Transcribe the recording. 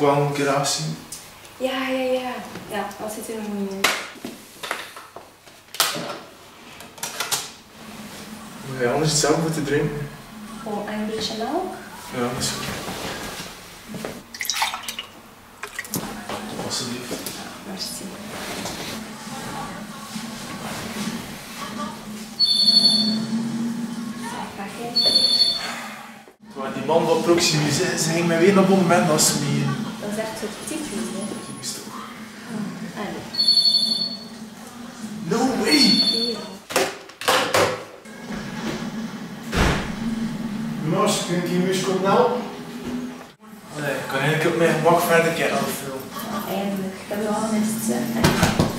wel een keer afzien. Ja, ja, ja. Ja, wat zit er nog niet in? Wil je anders iets zelf moeten drinken? Gewoon een beetje melk. Ja, dat is goed. Alsjeblieft. Merci. Jij? Die man van Proximus, ze ging mij weer naar abonnement als meer. Toch? Allee. No way! Hier. Mars, kun je die muziek nou? Nee, ik kan eigenlijk op mijn gemak verder kijken naar de film. Eindelijk. Ik heb al gemist,